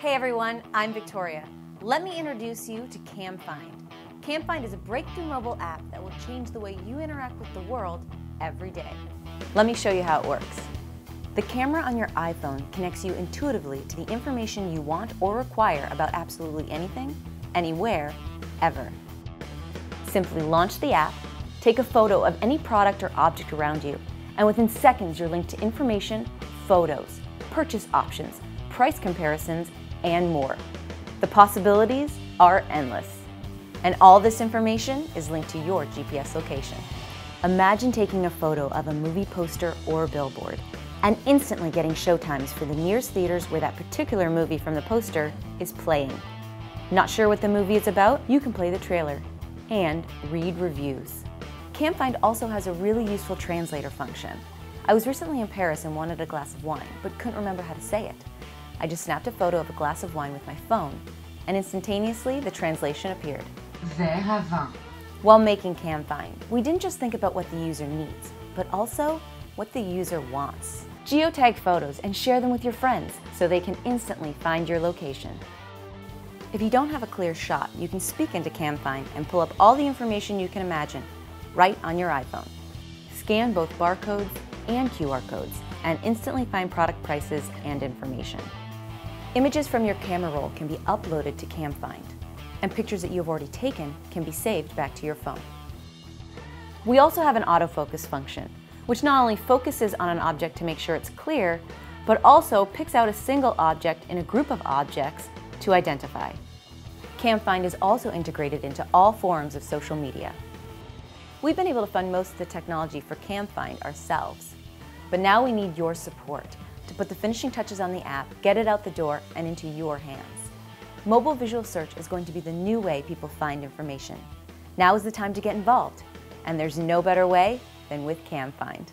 Hey everyone, I'm Victoria. Let me introduce you to CamFind. CamFind is a breakthrough mobile app that will change the way you interact with the world every day. Let me show you how it works. The camera on your iPhone connects you intuitively to the information you want or require about absolutely anything, anywhere, ever. Simply launch the app, take a photo of any product or object around you, and within seconds you're linked to information, photos, purchase options, price comparisons, and more. The possibilities are endless. And all this information is linked to your GPS location. Imagine taking a photo of a movie poster or billboard and instantly getting showtimes for the nearest theaters where that particular movie from the poster is playing. Not sure what the movie is about? You can play the trailer and read reviews. CamFind also has a really useful translator function. I was recently in Paris and wanted a glass of wine, but couldn't remember how to say it. I just snapped a photo of a glass of wine with my phone, and instantaneously the translation appeared. Verre à vin. While making CamFind, we didn't just think about what the user needs, but also what the user wants. Geotag photos and share them with your friends so they can instantly find your location. If you don't have a clear shot, you can speak into CamFind and pull up all the information you can imagine right on your iPhone. Scan both barcodes and QR codes and instantly find product prices and information. Images from your camera roll can be uploaded to CamFind, and pictures that you have already taken can be saved back to your phone. We also have an autofocus function, which not only focuses on an object to make sure it's clear, but also picks out a single object in a group of objects to identify. CamFind is also integrated into all forms of social media. We've been able to fund most of the technology for CamFind ourselves, but now we need your support to put the finishing touches on the app, get it out the door, and into your hands. Mobile visual search is going to be the new way people find information. Now is the time to get involved, and there's no better way than with CamFind.